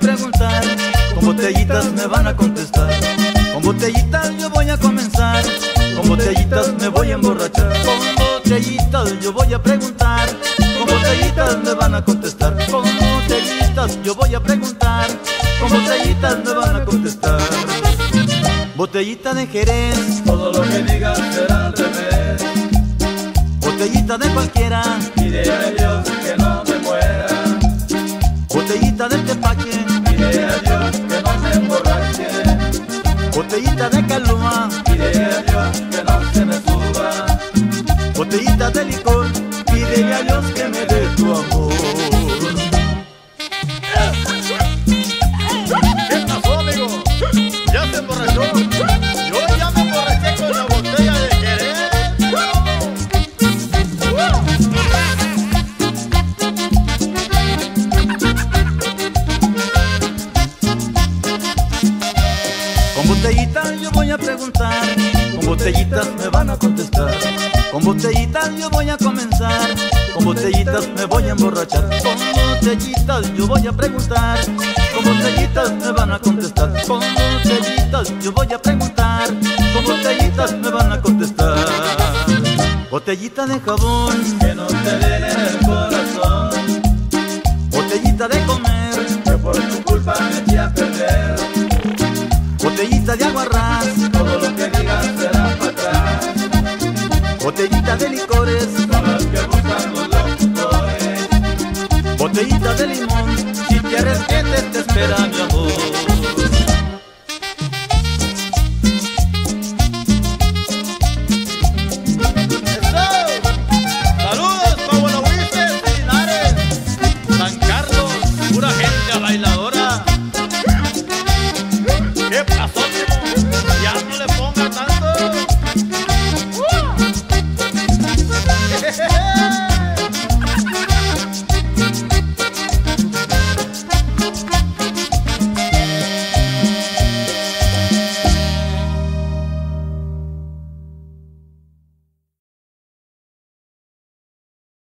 preguntar, con botellitas me van a contestar. Con botellitas yo voy a comenzar, con botellitas me voy a emborrachar. Con botellitas yo voy a preguntar, con botellitas me van a contestar. Con botellitas yo voy a preguntar, con botellitas me van a contestar. Botellita de Jerez, todo lo que digas será al revés. Botellita de cualquiera, Botellita de calúa, pide a Dios que no se me suba. Botellita de licor, pide a Dios que botellitas yo voy a preguntar, con botellitas me van a contestar. Con botellitas yo voy a comenzar, con botellitas me voy a emborrachar. Con botellitas yo voy a preguntar, con botellitas me van a contestar. Con botellitas yo voy a preguntar, con botellitas me van a contestar. Botellita de jabón, que no te den en el corazón. Botellita de comer, que por tu culpa me eché a perder. Botellita de aguarrás, todo lo que digas será para atrás. Botellita de licores, son las que buscan los locutores. Botellita de limón, si te arrepientes te espera mi amor.